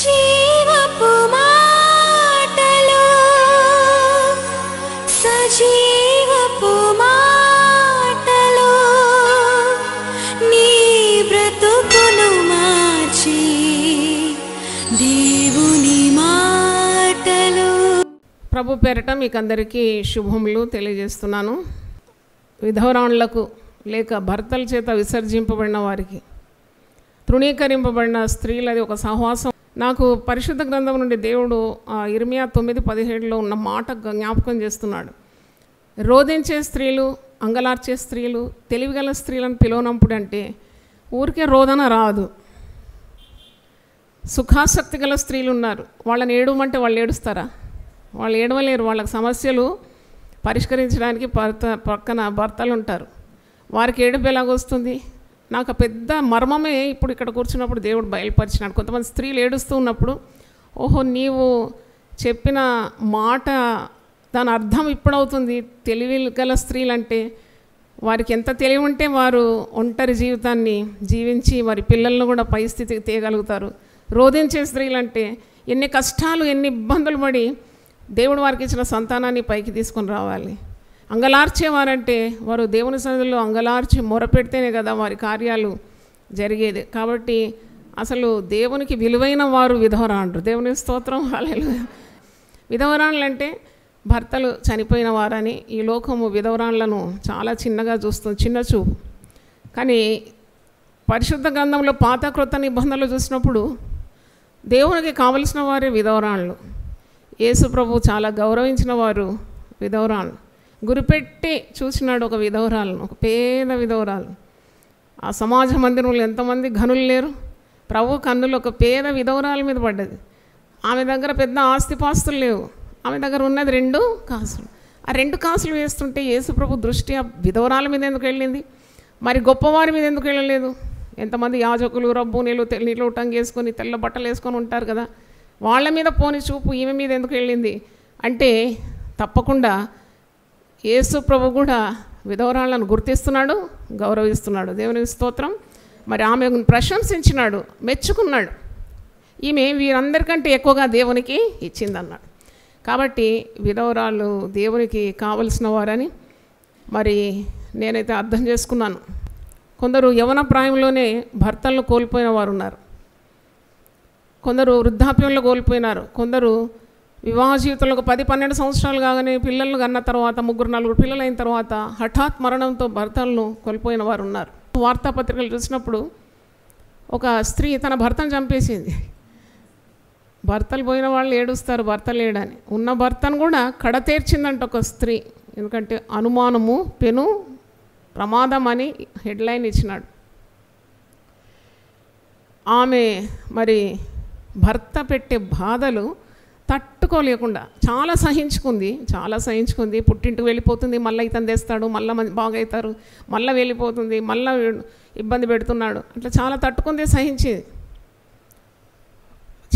జీవపు మాటలు సజీవపు మాటలు నీ బ్రతుకును మార్చి దేవుని మాటలు. ప్రభు పేరట మీకందరికీ శుభములు తెలియజేస్తున్నాను. విధవరాణులకు లేక భర్తల చేత విసర్జింపబడిన వారికి తృణీకరింపబడిన స్త్రీలది ఒక సహవాసం నాకు పరిశుద్ధ గ్రంథం నుండి దేవుడు ఇరిమియా తొమ్మిది పదిహేడులో ఉన్న మాట జ్ఞాపకం చేస్తున్నాడు. రోధించే స్త్రీలు అంగలార్చే స్త్రీలు తెలివిగల స్త్రీలను పిలవనప్పుడు అంటే ఊరికే రోదన రాదు. సుఖాసక్తి గల స్త్రీలు ఉన్నారు. వాళ్ళని ఏడవమంటే వాళ్ళు ఏడుస్తారా? వాళ్ళు ఏడవలేరు. వాళ్ళకి సమస్యలు పరిష్కరించడానికి భర్త పక్కన భర్తలు ఉంటారు. వారికి ఏడుపు ఎలాగొస్తుంది? నాకు పెద్ద మర్మమే ఇప్పుడు ఇక్కడ కూర్చున్నప్పుడు దేవుడు బయలుపరిచినాడు. కొంతమంది స్త్రీలు ఏడుస్తూ ఉన్నప్పుడు ఓహో నీవు చెప్పిన మాట దాని అర్థం ఇప్పుడవుతుంది. తెలివి గల స్త్రీలంటే వారికి ఎంత తెలివి ఉంటే వారు ఒంటరి జీవితాన్ని జీవించి వారి పిల్లలను కూడా పై స్థితికి తేయగలుగుతారు. రోధించే స్త్రీలంటే ఎన్ని కష్టాలు ఎన్ని ఇబ్బందులు పడి దేవుడు వారికి ఇచ్చిన సంతానాన్ని పైకి తీసుకొని రావాలి. అంగలార్చేవారంటే వారు దేవుని సన్నిధిలో అంగలార్చి మొరపెడితేనే కదా వారి కార్యాలు జరిగేది. కాబట్టి అసలు దేవునికి విలువైన వారు విధవరాండ్రు. దేవుని స్తోత్రం వాళ్ళు విధవరాన్లు అంటే భర్తలు చనిపోయిన వారని ఈ లోకము విధవరాళ్ళను చాలా చిన్నగా చూస్తుంది చిన్న చూపు. కానీ పరిశుద్ధ గ్రంథంలో పాత కృత నిబంధనలు చూసినప్పుడు దేవునికి కావలసిన వారే విధవరాళ్ళు యేసు ప్రభు చాలా గౌరవించిన వారు విధవరాలు గురిపెట్టి చూసినాడు ఒక విధవరాలను ఒక పేద విధవరాలు ఆ సమాజ మందిరంలో ఎంతమంది ఘనులు లేరు. ప్రభు కన్నులు ఒక పేద విధవరాల మీద పడ్డది. ఆమె దగ్గర పెద్ద ఆస్తిపాస్తులు లేవు. ఆమె దగ్గర ఉన్నది రెండు కాసులు. ఆ రెండు కాసులు వేస్తుంటే యేసుప్రభు దృష్టి ఆ విధవరాల మీద ఎందుకు వెళ్ళింది? మరి గొప్పవారి మీద ఎందుకు వెళ్ళలేదు? ఎంతమంది యాజకులు రబ్బు నీళ్ళు టంగేసుకొని తెల్ల బట్టలు వేసుకొని ఉంటారు కదా. వాళ్ళ మీద పోని చూపు ఈమె మీద ఎందుకు వెళ్ళింది? అంటే తప్పకుండా యేసు ప్రభు కూడా విధవరాలను గుర్తిస్తున్నాడు గౌరవిస్తున్నాడు. దేవుని స్తోత్రం. మరి ఆమెను ప్రశంసించినాడు మెచ్చుకున్నాడు. ఈమె వీరందరికంటే ఎక్కువగా దేవునికి ఇచ్చిందన్నాడు. కాబట్టి విధవరాలు దేవునికి కావలసిన వారని మరి నేనైతే అర్థం చేసుకున్నాను. కొందరు యవన ప్రాయంలోనే భర్తలను కోల్పోయిన వారు ఉన్నారు కొందరు వృద్ధాప్యంలో కోల్పోయినారు. కొందరు వివాహ జీవితంలో ఒక పది పన్నెండు సంవత్సరాలు కాగానే పిల్లలను కన్న తర్వాత ముగ్గురు నలుగురు పిల్లలు అయిన తర్వాత హఠాత్ మరణంతో భర్తలను కోల్పోయిన వారు ఉన్నారు వార్తాపత్రికలు చూసినప్పుడు ఒక స్త్రీ తన భర్తను చంపేసింది. భర్తలు పోయిన వాళ్ళు ఏడుస్తారు భర్త లేడని. ఉన్న భర్తను కూడా కడతేర్చిందంట ఒక స్త్రీ. ఎందుకంటే అనుమానము పెను ప్రమాదం అని హెడ్లైన్ ఇచ్చినాడు. ఆమె మరి భర్త పెట్టే బాధలు తట్టుకోలేకుండా చాలా సహించుకుంది చాలా సహించుకుంది. పుట్టింటికి వెళ్ళిపోతుంది మళ్ళీ ఇతను తెస్తాడు మళ్ళీ బాగవుతారు మళ్ళీ వెళ్ళిపోతుంది మళ్ళీ ఇబ్బంది పెడుతున్నాడు. అట్లా చాలా తట్టుకుంది సహించింది.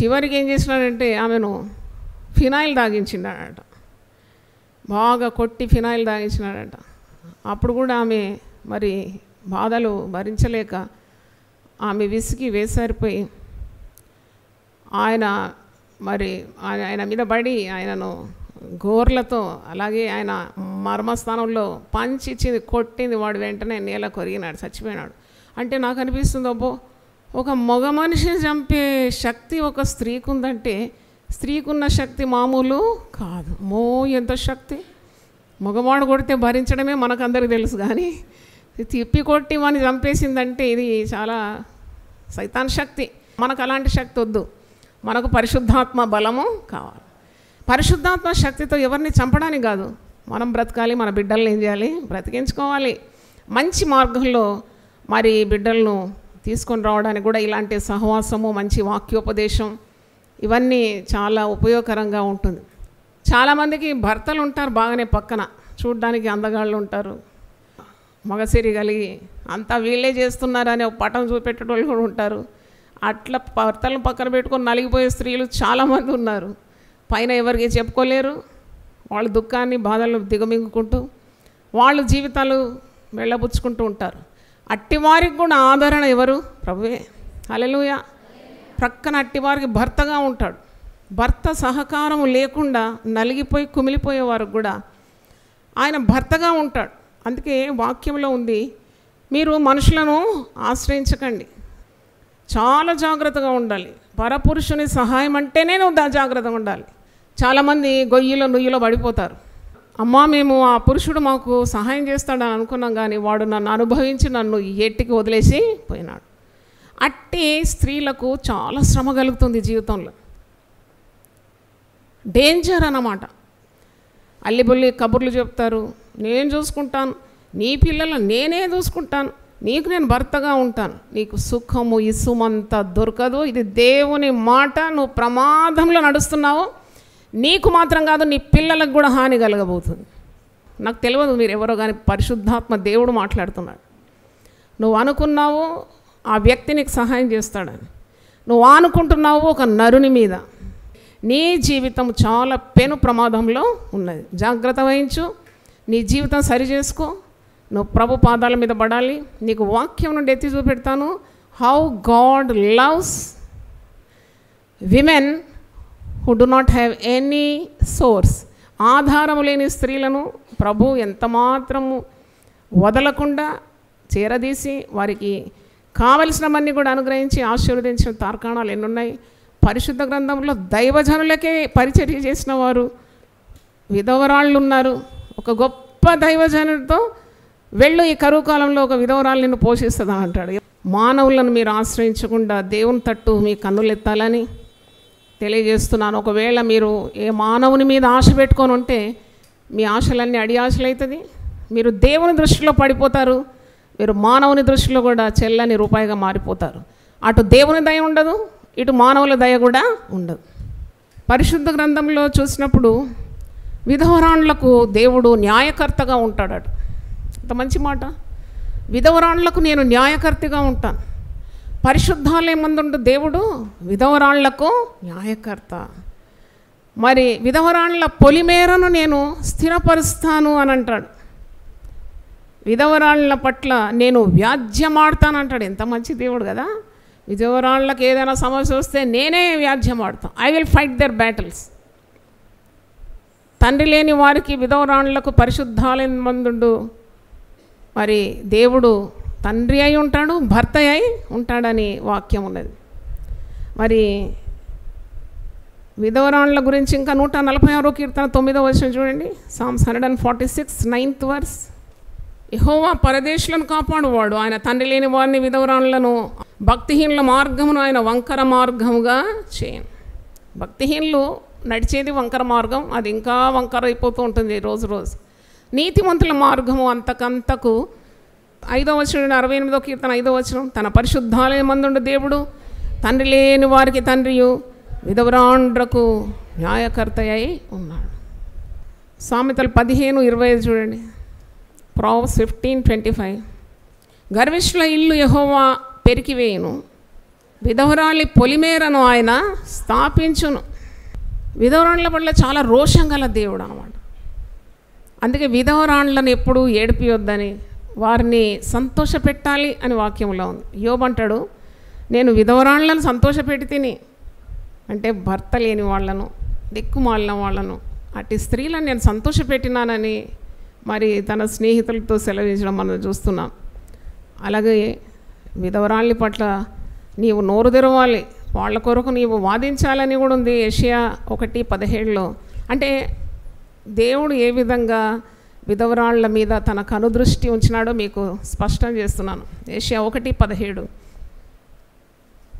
చివరికి ఏం చేసినాడంటే ఆమెను ఫినాయిల్ తాగించిండట బాగా కొట్టి ఫినాయిల్ తాగించినాడట అప్పుడు కూడా ఆమె మరి బాధలు భరించలేక ఆమె విసిగి వేసారిపోయి ఆయన మరి ఆయన మీద పడి ఆయనను గోర్లతో అలాగే ఆయన మర్మస్థానంలో పంచి ఇచ్చింది కొట్టింది వాడు వెంటనే నేల కొరిగినాడు చచ్చిపోయినాడు. అంటే నాకు అనిపిస్తుంది అబ్బో ఒక మగ మనిషిని చంపే శక్తి ఒక స్త్రీకి ఉందంటే స్త్రీకున్న శక్తి మామూలు కాదు. మో ఎంత శక్తి. మగవాడు కొడితే భరించడమే మనకందరికి తెలుసు కానీ తిప్పి కొట్టి వాడిని చంపేసిందంటే ఇది చాలా సైతాన్ శక్తి. మనకు అలాంటి శక్తి వద్దు. మనకు పరిశుద్ధాత్మ బలము కావాలి. పరిశుద్ధాత్మ శక్తితో ఎవరిని చంపడానికి కాదు. మనం బ్రతకాలి మన బిడ్డలను ఏం చేయాలి? బ్రతికించుకోవాలి. మంచి మార్గంలో మరి బిడ్డలను తీసుకొని రావడానికి కూడా ఇలాంటి సహవాసము మంచి వాక్యోపదేశం ఇవన్నీ చాలా ఉపయోగకరంగా ఉంటుంది. చాలామందికి భర్తలు ఉంటారు బాగానే పక్కన. చూడడానికి అందగాళ్ళు ఉంటారు. మగసిరి కలిగి అంతా వీళ్ళే చేస్తున్నారని ఒక పటం చూపెట్టేటోళ్ళు కూడా ఉంటారు. అట్లా భర్తలను పక్కన పెట్టుకొని నలిగిపోయే స్త్రీలు చాలామంది ఉన్నారు. పైన ఎవరికి చెప్పుకోలేరు. వాళ్ళ దుఃఖాన్ని బాధలు దిగమింగుకుంటూ వాళ్ళ జీవితాలు వెళ్ళబుచ్చుకుంటూ ఉంటారు. అట్టి వారికి కూడా ఆదరణ ఎవరు? ప్రభువే. అలెలుయ ప్రక్కన అట్టివారికి భర్తగా ఉంటాడు. భర్త సహకారం లేకుండా నలిగిపోయి కుమిలిపోయే వారికి కూడా ఆయన భర్తగా ఉంటాడు. అందుకే వాక్యంలో ఉంది మీరు మనుషులను ఆశ్రయించకండి. చాలా జాగ్రత్తగా ఉండాలి. పరపురుషుని సహాయం అంటేనే నువ్వు దా జాగ్రత్తగా ఉండాలి. చాలామంది గొయ్యిలో నుయ్యిలో పడిపోతారు. అమ్మా మేము ఆ పురుషుడు మాకు సహాయం చేస్తాడని అనుకున్నాం కానీ వాడు నన్ను అనుభవించి నన్ను ఎట్టికి వదిలేసి పోయినాడు. అట్టి స్త్రీలకు చాలా శ్రమ కలుగుతుంది జీవితంలో. డేంజర్ అన్నమాట. అల్లిబుల్లి కబుర్లు చెప్తారు. నేను చూసుకుంటాను. నీ పిల్లలను నేనే చూసుకుంటాను. నీకు నేను భర్తగా ఉంటాను. నీకు సుఖము ఇసుమంతా దొరకదు. ఇది దేవుని మాట. నువ్వు ప్రమాదంలో నడుస్తున్నావు. నీకు మాత్రం కాదు నీ పిల్లలకు కూడా హాని కలగబోతుంది. నాకు తెలియదు మీరు ఎవరో కానీ పరిశుద్ధాత్మ దేవుడు మాట్లాడుతున్నాడు. నువ్వు అనుకున్నావు ఆ వ్యక్తి నీకు సహాయం చేస్తాడని. నువ్వు అనుకుంటున్నావు ఒక నరుని మీద. నీ జీవితం చాలా పెను ప్రమాదంలో ఉన్నది. జాగ్రత్త వహించు. నీ జీవితం సరి చేసుకో. నువ్వు ప్రభు పాదాల మీద పడాలి. నీకు వాక్యం నుండి ఎత్తి చూపెడతాను. How God loves women who do not have any source ఆధారం లేని స్త్రీలను ప్రభు ఎంతమాత్రము వదలకుండా చేరదీసి వారికి కావలసినవన్నీ కూడా అనుగ్రహించి ఆశీర్వదించిన తార్కాణాలు ఎన్నున్నాయి. పరిశుద్ధ గ్రంథంలో దైవజనులకే పరిచర్య చేసిన వారు విధవరాళ్ళు ఉన్నారు ఒక గొప్ప దైవజనుడితో వెళ్ళు ఈ కరువు కాలంలో ఒక విధవరాలు నిన్ను పోషిస్తుందా అంటాడు. మానవులను మీరు ఆశ్రయించకుండా దేవుని తట్టు మీ కన్నులెత్తాలని తెలియజేస్తున్నాను. ఒకవేళ మీరు ఏ మానవుని మీద ఆశ పెట్టుకొని ఉంటే మీ ఆశలన్నీ అడి ఆశలవుతుంది మీరు దేవుని దృష్టిలో పడిపోతారు. మీరు మానవుని దృష్టిలో కూడా చెల్లని రూపాయిగా మారిపోతారు. అటు దేవుని దయ ఉండదు ఇటు మానవుల దయ కూడా ఉండదు. పరిశుద్ధ గ్రంథంలో చూసినప్పుడు విధవరాణులకు దేవుడు న్యాయకర్తగా ఉంటాడు ఎంత మంచి మాట. విధవరాళ్ళకు నేను న్యాయకర్తిగా ఉంటాను. పరిశుద్ధాలయమందుండు దేవుడు విధవరాళ్ళకు న్యాయకర్త. మరి విధవరాళ్ళ పొలిమేరను నేను స్థిరపరుస్తాను అని అంటాడు. విధవరాళ్ళ పట్ల నేను వ్యాజ్యమాడతానంటాడు ఎంత మంచి దేవుడు కదా. విధవరాళ్ళకి ఏదైనా సమస్య వస్తే నేనే వ్యాజ్యమాడతాను. I will fight their battles తండ్రి లేని వారికి విధవరాళ్ళకు పరిశుద్ధాలయం మందుండు మరి దేవుడు తండ్రి అయి ఉంటాడు భర్త అయి ఉంటాడని వాక్యం ఉన్నది. మరి విధవరాళ్ళ గురించి ఇంకా నూట నలభై ఆరో కీర్తన తొమ్మిదో వచ్చిన చూడండి. Psalms hundred and forty six ninth verse యహోవా పరదేశులను కాపాడువాడు. ఆయన తండ్రి లేని వారిని విధవరాళ్ళను భక్తిహీనుల మార్గమును ఆయన వంకర మార్గముగా చేయను భక్తిహీనులు నడిచేది వంకర మార్గం అది ఇంకా వంకర అయిపోతూ ఉంటుంది రోజు రోజు. నీతిమంతుల మార్గము అంతకంతకు ఐదో వచనం అరవై ఎనిమిదో కీర్తన ఐదో వచనం తన పరిశుద్ధాలయ మందుండు దేవుడు తండ్రి లేని వారికి తండ్రియు విధవరాండ్రకు న్యాయకర్త అయి ఉన్నాడు. సామెతలు పదిహేను ఇరవై చూడండి. Proverbs fifteen twenty five. గర్విష్ల ఇల్లు యహోవా పెరికివేయును. విధవరాలి పొలిమేరను ఆయన స్థాపించును. విధవరాళ్ళ పట్ల చాలా రోషం గల దేవుడు అనమాట అందుకే విధవరాండ్లను ఎప్పుడూ ఏడిపియొద్దని వారిని సంతోషపెట్టాలి అని వాక్యంలో ఉంది. యోబంటాడు నేను విధవరాళ్ళను సంతోషపెట్టి తిని అంటే భర్త లేని వాళ్ళను దిక్కుమాలిన వాళ్ళను అటు స్త్రీలను నేను సంతోషపెట్టినానని మరి తన స్నేహితులతో సెలవించడం మనం చూస్తున్నాం. అలాగే విధవరాళ్ళ పట్ల నీవు నోరు తెరవాలి వాళ్ళ కొరకు నీవు వాదించాలని కూడా ఉంది. ఏషియా ఒకటి పదిహేడులో. అంటే దేవుడు ఏ విధంగా విధవరాళ్ళ మీద తన కనుదృష్టి ఉంచినాడో మీకు స్పష్టం చేస్తున్నాను. ఏషియా ఒకటి పదిహేడు.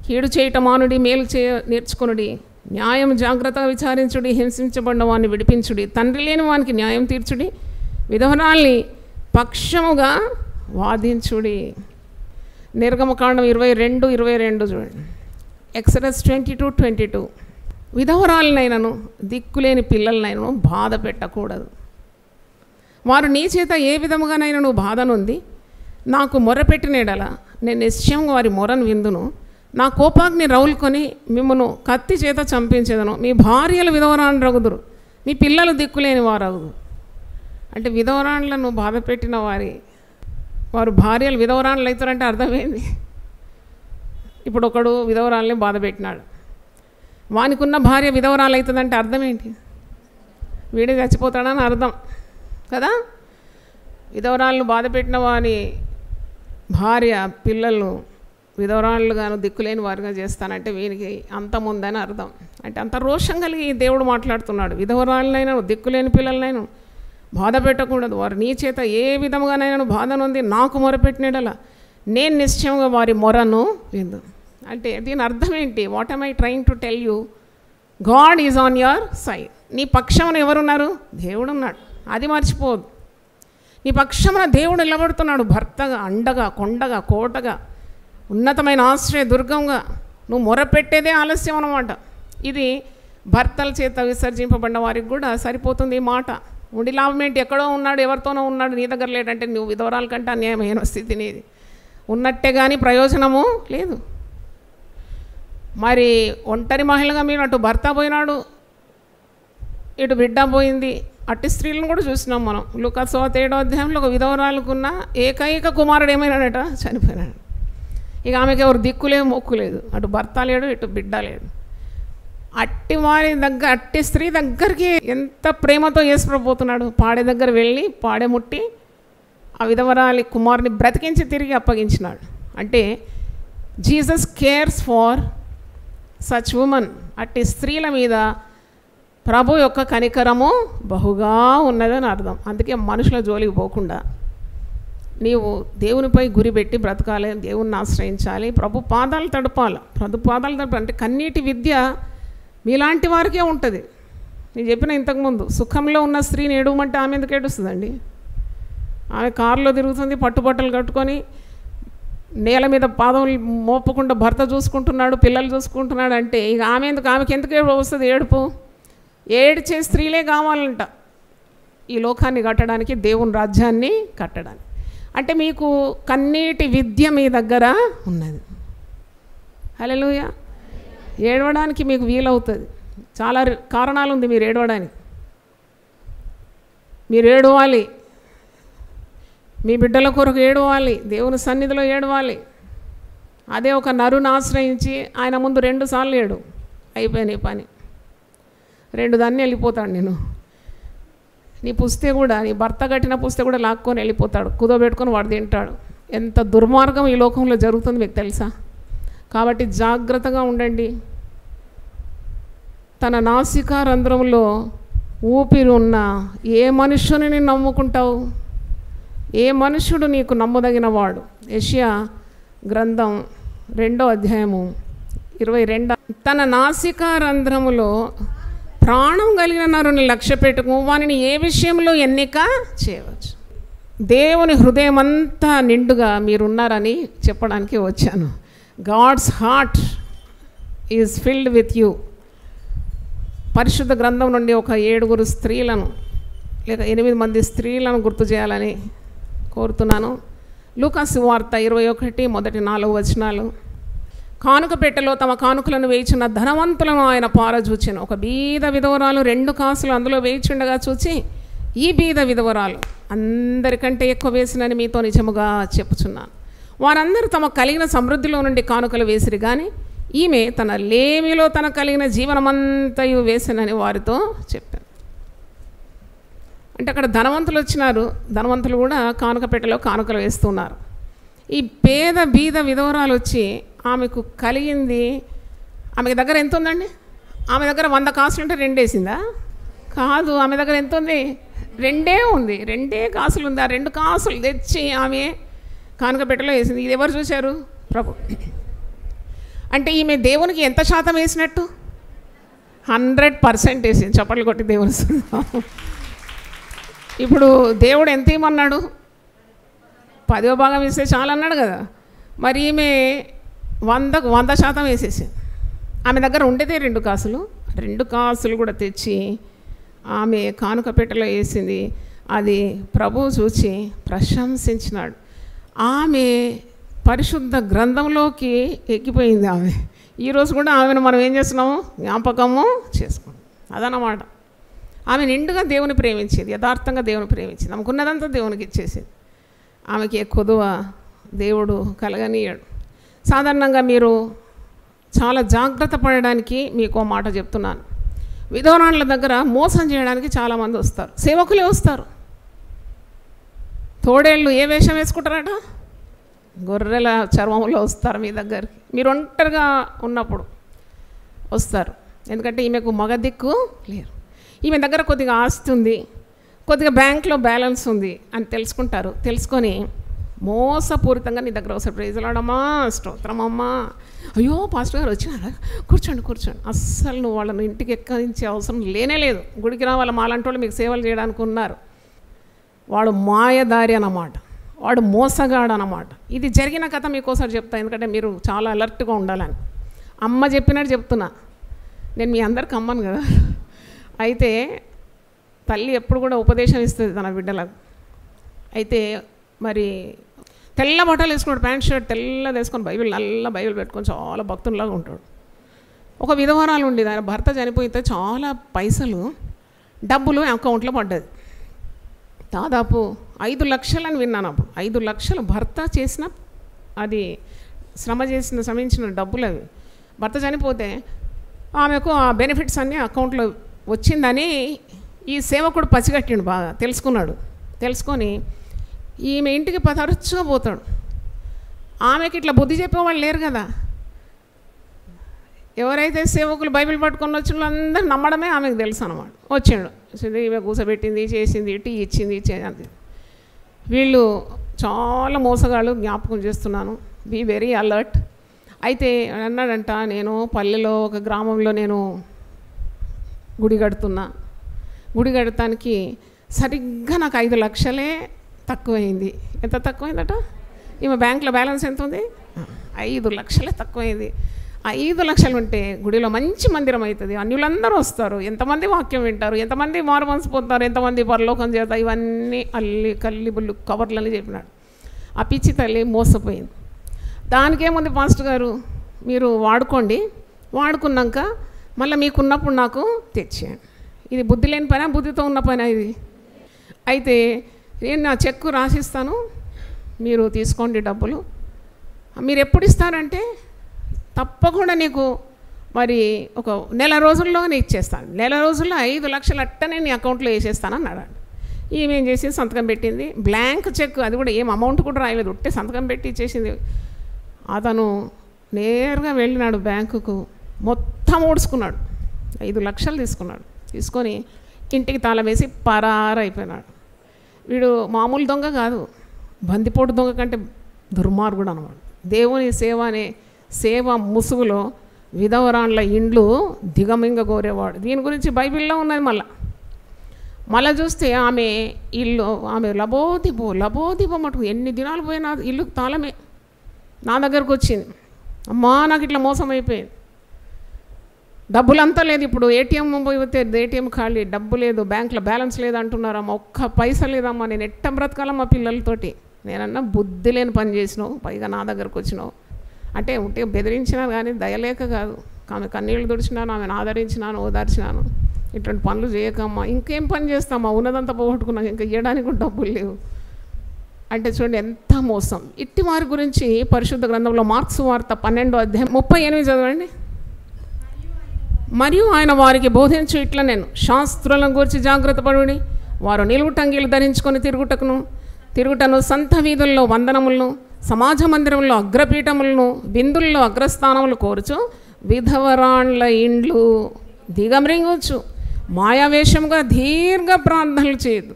కీడు చేయటమానుడి మేలు చేయ నేర్చుకునుడి న్యాయం జాగ్రత్తగా విచారించుడి హింసించబడిన వాడిని విడిపించుడి తండ్రి లేని వానికి న్యాయం తీర్చుడి విధవరాల్ని పక్షముగా వాదించుడి. నిర్గమకాండం ఇరవై రెండు ఇరవై రెండు చూడండి. Exodus twenty two twenty two. విధవరాలనైనను దిక్కులేని పిల్లలనైనను బాధ పెట్టకూడదు. వారు నీ చేత ఏ విధముగానైనా నువ్వు బాధనుంది? నాకు మొరపెట్టినేడల నేను నిశ్చయం వారి మొరను విందును. నా కోపాగ్ని రౌలుకొని మిమ్మను కత్తి చేత చంపించేదను. మీ భార్యలు విధవరాన్ని రగుదురు. మీ పిల్లలు దిక్కులేని వారు అగుదు అంటే విధవరాణులను బాధ పెట్టిన వారి వారు భార్యలు విధవరాణులు అవుతారంటే అర్థమైంది. ఇప్పుడు ఒకడు విధవరాల్ని బాధ పెట్టినాడు. వానికున్న భార్య విధవరాలు అవుతుందంటే అర్థం ఏంటి వీడే చచ్చిపోతాడని అర్థం. కదా? విధవరాలను బాధ పెట్టిన వాని భార్య పిల్లలు విధవరాళ్ళుగాను దిక్కులేని వారుగా చేస్తానంటే వీనికి అంతం ఉందని అర్థం. అంటే అంత రోషం కలిగి దేవుడు మాట్లాడుతున్నాడు. విధవరాలనైనా దిక్కులేని పిల్లలనైనా బాధ పెట్టకూడదు. వారు నీ చేత ఏ విధముగానైనా బాధనుంది నాకు మొరపెట్టినడలా. నేను నిశ్చయంగా వారి మొరను విందు అంటే దీని అర్థం ఏంటి? What I trying to tell you God is on your side నీ పక్షమున ఎవరున్నారు? దేవుడు ఉన్నాడు అది మర్చిపోదు నీ పక్షమున దేవుడు నిలబడుతున్నాడు. భర్తగా అండగా కొండగా కోటగా ఉన్నతమైన ఆశ్రయ దుర్గంగా. నువ్వు మొరపెట్టేదే ఆలస్యం అనమాట ఇది భర్తల చేత విసర్జింపబడిన వారికి కూడా సరిపోతుంది ఈ మాట. ఉండి లాభం ఏంటి? ఎక్కడో ఉన్నాడు ఎవరితోనో ఉన్నాడు నీ దగ్గర లేడంటే నువ్వు విధవరాల కంటే అన్యాయమైన స్థితి నీది ఉన్నట్టే కానీ ప్రయోజనము లేదు. మరి ఒంటరి మహిళగా మీరు అటు భర్త పోయినాడు ఇటు బిడ్డ పోయింది. అట్టి స్త్రీలను కూడా చూసినాం మనం. లుకసోత ఏడో అధ్యాయంలో ఒక విధవరాలకున్న ఏకైక కుమారుడు ఏమైనాడట? చనిపోయినాడు. ఇక ఆమెకి ఎవరు దిక్కులే మొక్కు లేదు. అటు భర్త లేడు ఇటు బిడ్డ లేడు అట్టి వారి దగ్గర అట్టి స్త్రీ దగ్గరికి ఎంత ప్రేమతో పోతున్నాడు? పాడే దగ్గర వెళ్ళి పాడే ముట్టి ఆ విధవరాలి కుమారుని బ్రతికించి తిరిగి అప్పగించినాడు. అంటే Jesus cares for such women. అట్టి స్త్రీల మీద ప్రభు యొక్క కనికరము బహుగా ఉన్నదని అర్థం. అందుకే మనుషుల జోలికి పోకుండా నీవు దేవునిపై గురి పెట్టి బ్రతకాలి దేవుణ్ణి ఆశ్రయించాలి ప్రభు పాదాలు తడపాలి. ప్రభు పాదాలు తడపాలి అంటే కన్నీటి విద్య మీలాంటి వారికే ఉంటుంది. నేను చెప్పిన ఇంతకుముందు సుఖంలో ఉన్న స్త్రీని ఏడవమంటే ఆమె ఎందుకు ఏడుస్తుందండి? ఆమె కారులో తిరుగుతుంది పట్టుబట్టలు కట్టుకొని నేల మీద పాదం మోపకుండా భర్త చూసుకుంటున్నాడు పిల్లలు చూసుకుంటున్నాడు అంటే ఇక ఆమె ఎందుకు ఆమెకి ఎందుకు వస్తుంది ఏడుపు? ఏడ్చే స్త్రీలే కావాలంట. ఈ లోకాన్ని కట్టడానికి దేవుని రాజ్యాన్ని కట్టడానికి. అంటే మీకు కన్నీటి విద్య మీ దగ్గర ఉన్నది. హలోయ ఏడవడానికి మీకు వీలవుతుంది. చాలా రి- కారణాలు ఉంది మీరు ఏడవడానికి. మీరు ఏడవాలి. మీ బిడ్డల కొరకు ఏడవాలి దేవుని సన్నిధిలో ఏడవాలి. అదే ఒక నరుని ఆశ్రయించి ఆయన ముందు రెండు సార్లు ఏడు. అయిపోయిన పని. రెండు దాన్ని వెళ్ళిపోతాడు నేను. నీ పుస్తే కూడా నీ భర్త కట్టిన పుస్తే కూడా లాక్కొని వెళ్ళిపోతాడు. కుదోబెట్టుకొని వాడు తింటాడు. ఎంత దుర్మార్గం ఈ లోకంలో జరుగుతుంది మీకు తెలుసా? కాబట్టి జాగ్రత్తగా ఉండండి. తన నాసికా రంధ్రంలో ఊపిరి ఉన్న ఏ మనుషుని నమ్ముకుంటావు? ఏ మనుషుడు నీకు నమ్మదగినవాడు? వాడు గ్రంథం రెండో అధ్యాయము ఇరవై రెండ తన నాసికా రంధ్రములో ప్రాణం కలిగిన నరుని లక్ష్య పెట్టుకు వానిని ఏ విషయంలో ఎన్నిక చేయవచ్చు? దేవుని హృదయం అంతా నిండుగా మీరున్నారని చెప్పడానికి వచ్చాను. God's heart is filled with you. పరిశుద్ధ గ్రంథం నుండి ఒక ఏడుగురు స్త్రీలను లేక ఎనిమిది మంది స్త్రీలను గుర్తు చేయాలని కోరుతున్నాను. లూకాసు వార్త ఇరవై ఒకటి మొదటి నాలుగు వచనాలు. కానుక పెట్టెలో తమ కానుకలను వేయించిన ధనవంతులను ఆయన పారచూచాను ఒక బీద విధవరాలు రెండు కాసులు అందులో వేయిచుండగా చూచి ఈ బీద విధవరాలు అందరికంటే ఎక్కువ వేసినని మీతో నిజముగా చెప్పుచున్నాను. వారందరూ తమ కలిగిన సమృద్ధిలో నుండి కానుకలు వేసిరి కానీ ఈమె తన లేమిలో తన కలిగిన జీవనమంతయు వేసినని వారితో చెప్పాను. అంటే అక్కడ ధనవంతులు వచ్చినారు. ధనవంతులు కూడా కానుక పెట్టెలో కానుకలు వేస్తున్నారు. ఈ పేద బీద విధవరాలు వచ్చి ఆమెకు కలిగింది. ఆమె దగ్గర ఎంత ఉందండి ఆమె దగ్గర వంద కాసులు ఉంటే రెండేసిందా? కాదు ఆమె దగ్గర ఎంత ఉంది రెండే ఉంది. రెండే కాసులు ఉంది? ఆ రెండు కాసులు తెచ్చి ఆమె కానుక పెట్టెలో వేసింది. ఇది ఎవరు చూశారు? ప్రభు. అంటే ఈమె దేవునికి ఎంత శాతం వేసినట్టు? హండ్రెడ్ పర్సెంట్ వేసింది. చప్పట్లు కొట్టి దేవుని ఇప్పుడు దేవుడు ఎంత ఇమ్మన్నాడు పదో భాగం వేస్తే చాలు అన్నాడు కదా. మరి ఈమె వందకు వంద శాతం వేసేసింది ఆమె దగ్గర ఉండేదే రెండు కాసులు. రెండు కాసులు కూడా తెచ్చి ఆమె కానుక పెట్టెలో వేసింది. అది ప్రభువు చూచి ప్రశంసించినాడు. ఆమె పరిశుద్ధ గ్రంథంలోకి ఎక్కిపోయింది ఆమె. ఈరోజు కూడా ఆమెను మనం ఏం చేస్తున్నాము? జ్ఞాపకము చేసుకున్నాం అదనమాట ఆమె నిండుగా దేవుని ప్రేమించేది యథార్థంగా దేవుని ప్రేమించేది. ఆమెకున్నదంతా దేవునికి ఇచ్చేసేది. ఆమెకి కొదువ దేవుడు కలగనీయడు. సాధారణంగా మీరు చాలా జాగ్రత్త పడడానికి మీకు మాట చెప్తున్నాను. విధవరాళ్ళ దగ్గర మోసం చేయడానికి చాలామంది వస్తారు. సేవకులే వస్తారు. తోడేళ్ళు ఏ వేషం వేసుకుంటారట? గొర్రెల చర్మంలో వస్తారు మీ దగ్గరికి. మీరు ఒంటరిగా ఉన్నప్పుడు వస్తారు. ఎందుకంటే ఈమెకు మగ దిక్కు లేరు ఈమె దగ్గర కొద్దిగా ఆస్తి ఉంది కొద్దిగా బ్యాంక్లో బ్యాలెన్స్ ఉంది అని తెలుసుకుంటారు. తెలుసుకొని మోసపూరితంగా నీ దగ్గర ఒకసారి ప్రైజులాడమ్మా స్తోత్రమమ్మా అయ్యో పాస్టర్ గారు వచ్చినారా? కూర్చోండి కూర్చోండి. అస్సలు నువ్వు వాళ్ళని ఇంటికి ఎక్కించే అవసరం లేనే లేదు. గుడికి రావాలి మాలాంటి వాళ్ళు మీకు సేవలు చేయడానికి ఉన్నారు. వాడు మాయదారి అన్నమాట. వాడు మోసగాడు అన్నమాట. ఇది జరిగిన కథ మీకోసారి చెప్తా ఎందుకంటే మీరు చాలా అలర్ట్గా ఉండాలని. అమ్మ చెప్పినట్టు చెప్తున్నా. నేను మీ అందరికి అమ్మను కదా. అయితే తల్లి ఎప్పుడు కూడా ఉపదేశం ఇస్తుంది తన బిడ్డలకు. అయితే మరి తెల్ల బట్టలు వేసుకున్నాడు ప్యాంట్ షర్ట్ తెల్లది వేసుకొని బైబిల్ నల్ల బైబిల్ పెట్టుకొని చాలా భక్తుల్లాగా ఉంటాడు. ఒక విధవరాలు ఉండేది ఆయన భర్త చనిపోతే చాలా పైసలు డబ్బులు అకౌంట్లో పడ్డది. దాదాపు ఐదు లక్షలని విన్నాను అప్పుడు. ఐదు లక్షలు భర్త చేసిన అది శ్రమ చేసిన శ్రమించిన డబ్బులు అవి. భర్త చనిపోతే ఆమెకు ఆ బెనిఫిట్స్ అన్నీ అకౌంట్లో వచ్చిందని ఈ సేవకుడు పసిగట్టిండు బాగా తెలుసుకున్నాడు. తెలుసుకొని ఈమె ఇంటికి తరచుగా పోతాడు. ఆమెకి ఇట్లా బుద్ధి చెప్పేవాళ్ళు లేరు కదా. ఎవరైతే సేవకులు బైబిల్ పట్టుకొని వచ్చిన అందరూ నమ్మడమే ఆమెకు తెలుసు అనమాట వచ్చాడు. వచ్చింది ఈమె కూసబెట్టింది చేసింది టీ ఇచ్చింది ఇచ్చేది వీళ్ళు చాలా మోసగాళ్ళు జ్ఞాపకం చేస్తున్నాను. Be very alert. అయితే అన్నాడంట నేను పల్లెలో ఒక గ్రామంలో నేను గుడి కడుతున్నా. గుడి కడటానికి సరిగ్గా నాకు ఐదు లక్షలే తక్కువైంది. ఎంత తక్కువైందట? ఈమె బ్యాంకులో బ్యాలెన్స్ ఎంత ఉంది ఐదు లక్షలే తక్కువైంది. ఐదు లక్షలు ఉంటే గుడిలో మంచి మందిరం అవుతుంది. అన్యులందరూ వస్తారు. ఎంతమంది వాక్యం వింటారు? ఎంతమంది మారుమనసు పోతారు? ఎంతమంది పరలోకం చేస్తారు? ఇవన్నీ అల్లి కల్లి బుల్లు కవర్లని చెప్పినాడు. ఆ పిచ్చి తల్లి మోసపోయింది. దానికేముంది పాస్టర్ గారు? మీరు వాడుకోండి. వాడుకున్నాక మళ్ళీ మీకున్నప్పుడు నాకు తెచ్చేయండి ఇది బుద్ధి లేని పైన బుద్ధితో ఉన్న పైన ఇది. అయితే నేను నా చెక్కు రాసిస్తాను మీరు తీసుకోండి డబ్బులు. మీరు ఎప్పుడు ఇస్తారంటే తప్పకుండా నీకు మరి ఒక నెల రోజుల్లోనే ఇచ్చేస్తాను. నెల రోజుల్లో ఐదు లక్షలు అట్టనే నీ అకౌంట్లో వేసేస్తాను అన్నాడు ఏమేం చేసింది? సంతకం పెట్టింది. బ్లాంక్ చెక్ అది కూడా ఏం అమౌంట్ కూడా రాయలేదు. ఉట్టే సంతకం పెట్టి ఇచ్చేసింది. అతను నేరుగా వెళ్ళినాడు బ్యాంకుకు. మొత్తం ఓడ్చుకున్నాడు ఐదు లక్షలు తీసుకున్నాడు. తీసుకొని ఇంటికి తాళం వేసి పరారైపోయినాడు. వీడు మామూలు దొంగ కాదు. బందిపోటు దొంగ కంటే దుర్మార్గుడు అనమాట. దేవుని సేవ అనే సేవ ముసుగులో విధవరాండ్ల ఇండ్లు దిగమింగ కోరేవాడు దీని గురించి బైబిల్లో ఉన్నది మళ్ళా. మళ్ళీ చూస్తే ఆమె ఇల్లు ఆమె లబోదిపో లబోదిపో మటుకు ఎన్ని దినాలు పోయినా ఇల్లు తాళమే నా దగ్గరకు వచ్చింది అమ్మా నాకు ఇట్లా మోసం అయిపోయింది డబ్బులంతా లేదు. ఇప్పుడు ఏటీఎం పోతే ఏటీఎం ఖాళీ డబ్బు లేదు బ్యాంకులో బ్యాలెన్స్ లేదు అంటున్నారమ్మా ఒక్క పైసా లేదమ్మా నేను ఎట్ట బ్రతకాలమ్మా పిల్లలతోటి? నేనన్నా బుద్ధి లేని పని చేసినావు పైగా నా దగ్గరకు వచ్చినావు. అంటే ఉంటే బెదిరించినా కానీ దయలేక కాదు. ఆమె కన్నీళ్ళు తుడిచినాను ఆమెను ఆదరించినాను ఓదార్చినాను. ఇటువంటి పనులు చేయకమ్మా. ఇంకేం పని చేస్తామా ఉన్నదంతా పోగొట్టుకున్నాక ఇంకా ఇవ్వడానికి కూడా డబ్బులు లేవు. అంటే చూడండి ఎంత మోసం. ఇట్టి వారి గురించి పరిశుద్ధ గ్రంథంలో మార్క్స్ వార్త పన్నెండో అధ్యాయం ముప్పై ఎనిమిది చదవండి. మరియు ఆయన వారికి బోధించు ఇట్లా నేను శాస్త్రులను గురించి జాగ్రత్త పడుడి. వారు నిలువుటంగీలు ధరించుకొని తిరుగుటకును తిరుగుటను సంత వీధుల్లో వందనములను సమాజ మందిరంలో అగ్రపీఠములను బిందుల్లో అగ్రస్థానములు కోరుచు విధవరాండ్ల ఇండ్లు దిగమ్రింగొచ్చు మాయావేషముగా దీర్ఘ ప్రార్థనలు చేయదు.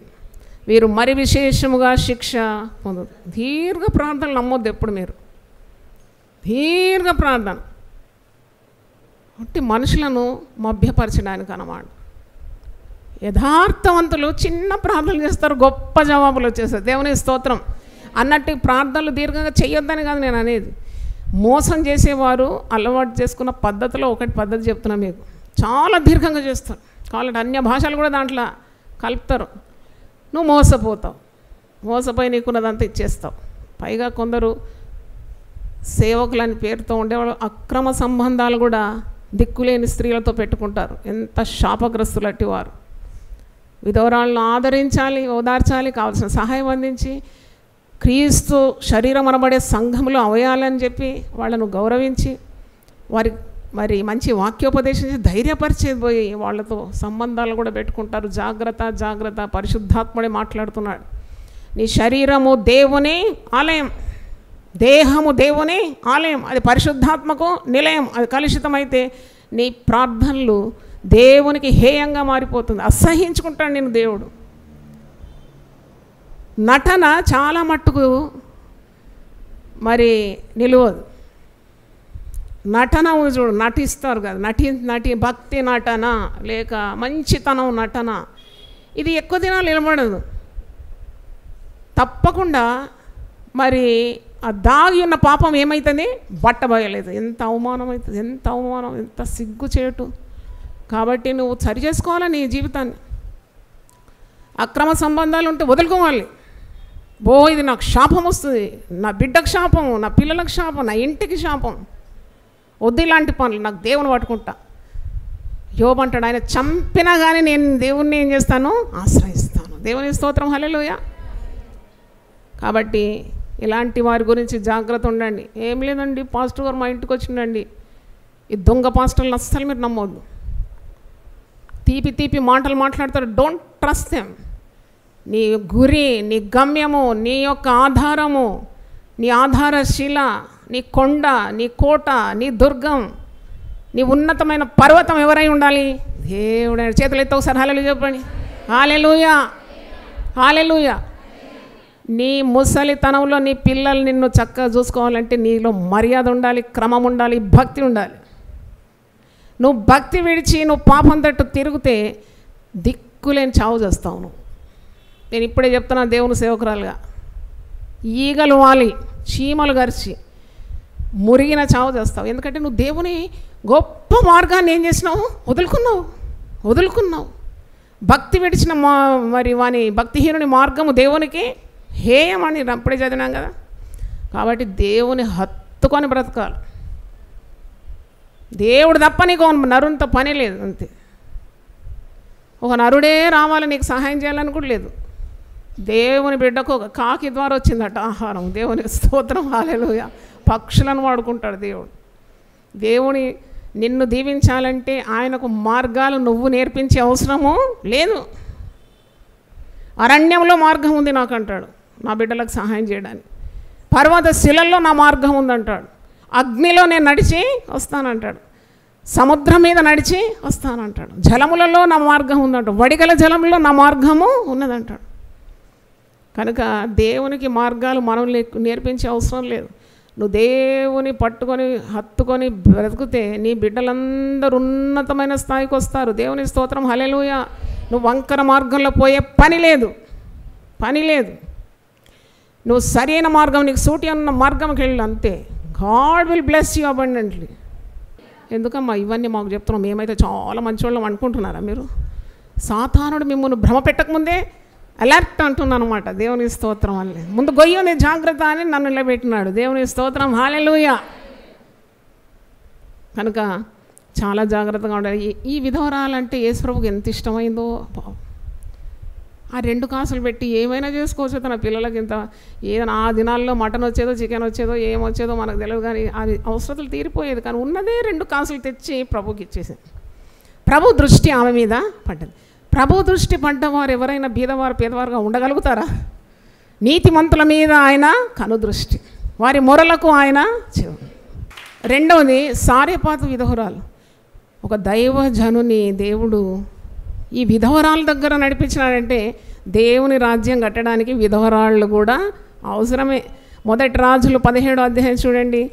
వీరు మరి విశేషముగా శిక్ష పొందదు దీర్ఘ ప్రార్థనలు నమ్మొద్దు ఎప్పుడు మీరు. దీర్ఘ ప్రార్థన. అట్టి మనుషులను మభ్యపరచడానికి అన్నమాట. యథార్థవంతులు చిన్న ప్రార్థనలు చేస్తారు గొప్ప జవాబులు వచ్చేస్తారు. దేవుని స్తోత్రం. అన్నట్టు ప్రార్థనలు దీర్ఘంగా చేయొద్దని కాదు నేను అనేది. మోసం చేసేవారు అలవాటు చేసుకున్న పద్ధతిలో ఒకటి పద్ధతి చెప్తున్నా మీకు. చాలా దీర్ఘంగా చేస్తారు. కావాలంటే అన్య భాషలు కూడా దాంట్లో కలుపుతారు. నువ్వు మోసపోతావు. మోసపోయి నీకున్నదంతా ఇచ్చేస్తావు. పైగా కొందరు సేవకులని పేరుతో ఉండేవాళ్ళు అక్రమ సంబంధాలు కూడా దిక్కులేని స్త్రీలతో పెట్టుకుంటారు. ఎంత శాపగ్రస్తులట్టి వారు. విధవరాలను ఆదరించాలి ఓదార్చాలి కావాల్సిన సహాయం అందించి క్రీస్తు శరీరం అనబడే సంఘంలో అవయాలని చెప్పి వాళ్ళను గౌరవించి వారి మరి మంచి వాక్యోపదేశం చేసి వాళ్ళతో సంబంధాలు కూడా పెట్టుకుంటారు. జాగ్రత్త జాగ్రత్త పరిశుద్ధాత్ముడే మాట్లాడుతున్నాడు. నీ శరీరము దేవుని ఆలయం. దేహము దేవుని ఆలయం అది పరిశుద్ధాత్మకు నిలయం అది కలుషితమైతే నీ ప్రార్థనలు దేవునికి హేయంగా మారిపోతుంది. అసహించుకుంటాడు నేను దేవుడు. నటన చాలా మట్టుకు మరి నిలవదు. నటన ఉంది చూడు నటిస్తారు కదా నటి నటి భక్తి నటన లేక మంచితనం నటన ఇది ఎక్కువ దినాలు నిలబడదు. తప్పకుండా మరి ఆ దాగి ఉన్న పాపం ఏమవుతుంది బట్టబయలేదు ఎంత అవమానం అవుతుంది ఎంత అవమానం ఎంత సిగ్గు చేయటు కాబట్టి నువ్వు సరి చేసుకోవాలి నీ జీవితాన్ని? అక్రమ సంబంధాలు ఉంటే వదులుకోవాలి. బో ఇది నాకు శాపం వస్తుంది. నా బిడ్డకు శాపం నా పిల్లలకు శాపం నా ఇంటికి శాపం. వద్దు ఇలాంటి పనులు నాకు దేవుని పట్టుకుంటా. యోబంటాడు ఆయన చంపినా కానీ నేను దేవుణ్ణి ఏం చేస్తాను? ఆశ్రయిస్తాను. దేవుని స్తోత్రం హలలోయ కాబట్టి ఇలాంటి వారి గురించి జాగ్రత్త ఉండండి. ఏం లేదండి పాస్టర్ గారు మా ఇంటికి వచ్చిండండి. ఈ దొంగ పాస్టర్లను అస్సలు మీరు నమ్మొద్దు. తీపి తీపి మాటలు మాట్లాడతారు డోంట్ ట్రస్ట్ దెమ్ నీ గురి నీ గమ్యము నీ యొక్క ఆధారము నీ ఆధారశీల నీ కొండ నీ కోట నీ దుర్గం నీ ఉన్నతమైన పర్వతం ఎవరై ఉండాలి? దేవుడు చేతులు ఎత్త ఒకసారి హాలెలు చెప్పండి. హాలెలుయా హాలెలుయా నీ ముసలితనంలో నీ పిల్లలు నిన్ను చక్కగా చూసుకోవాలంటే నీలో మర్యాద ఉండాలి క్రమం ఉండాలి భక్తి ఉండాలి. నువ్వు భక్తి విడిచి నువ్వు పాపం తట్టు తిరిగితే దిక్కులేని చావు చేస్తావు నువ్వు. నేను ఇప్పుడే చెప్తున్నా దేవుని సేవకురాలుగా. ఈగలు వాలి చీమలు గరిచి మురిగిన చావు చేస్తావు. ఎందుకంటే నువ్వు దేవుని గొప్ప మార్గాన్ని ఏం చేసినావు? వదులుకున్నావు వదులుకున్నావు. భక్తి విడిచిన మా మరి వాని భక్తిహీనుని మార్గము దేవునికి హేయమని అప్పుడే చదివినాం కదా. కాబట్టి దేవుని హత్తుకొని బ్రతకాలి. దేవుడు తప్ప నీకు నరునితో పని లేదు అంతే. ఒక నరుడే రావాలి నీకు సహాయం చేయాలని కూడా లేదు. దేవుని బిడ్డకు ఒక కాకి ద్వారా వచ్చిందట ఆహారం. దేవునికి స్తోత్రం హాలేలుయ. పక్షులను వాడుకుంటాడు దేవుడు. దేవుని నిన్ను దీవించాలంటే ఆయనకు మార్గాలు నువ్వు నేర్పించే అవసరము లేదు. అరణ్యంలో మార్గం ఉంది నాకు అంటాడు నా బిడ్డలకు సహాయం చేయడానికి. పర్వత శిలల్లో నా మార్గం ఉందంటాడు. అగ్నిలో నేను నడిచి వస్తానంటాడు. సముద్రం మీద నడిచి వస్తానంటాడు. జలములలో నా మార్గం ఉందంటాడు. వడిగల జలంలో నా మార్గము ఉన్నదంటాడు. కనుక దేవునికి మార్గాలు మనం నేర్పించే అవసరం లేదు. నువ్వు దేవుని పట్టుకొని హత్తుకొని బ్రతికితే నీ బిడ్డలందరూ ఉన్నతమైన స్థాయికి వస్తారు. దేవుని స్తోత్రం హలెలుయ నువ్వు వంకర మార్గంలో పోయే పని లేదు. పని లేదు. నువ్వు సరైన మార్గం నీకు సూటి అన్న మార్గంకి వెళ్ళు అంతే. God will bless you abundantly. ఎందుకమ్మా ఇవన్నీ మాకు చెప్తున్నాం మేమైతే చాలా మంచివాళ్ళం అనుకుంటున్నారా మీరు? సాతానుడు మిమ్మల్ని భ్రమ పెట్టకముందే అలర్ట్ అంటున్నాను అనమాట దేవుని స్తోత్రం అని ముందు గొయ్యని జాగ్రత్త అని నన్ను నిలబెట్టినాడు. దేవుని స్తోత్రం. హాలెలుయ కనుక చాలా జాగ్రత్తగా ఉండాలి. ఈ- ఈ విధవరాలంటే యేసుప్రభుకి ఎంత ఇష్టమైందో? పాపం. ఆ రెండు కాసులు పెట్టి ఏమైనా చేసుకోవచ్చు తన పిల్లలకి ఇంత. ఏదైనా ఆ దినాల్లో మటన్ వచ్చేదో చికెన్ వచ్చేదో ఏమొచ్చేదో మనకు తెలియదు కానీ అది అవసరతలు తీరిపోయేది. కానీ ఉన్నదే రెండు కాసులు తెచ్చి ప్రభుకి ఇచ్చేసింది. ప్రభు దృష్టి ఆమె మీద పడ్డది. ప్రభు దృష్టి పడ్డవారు ఎవరైనా బీదవారు పేదవారుగా ఉండగలుగుతారా? నీతిమంతుల మీద ఆయన కనుదృష్టి. వారి మొరలకు ఆయన చెవు. రెండవది సారేపాత విధహురాలు ఒక దైవజనుని దేవుడు ఈ విధవరాల దగ్గర నడిపించినాడంటే దేవుని రాజ్యం కట్టడానికి విధవరాళ్ళు కూడా అవసరమే. మొదటి రాజులు పదిహేడు అధ్యాయం చూడండి.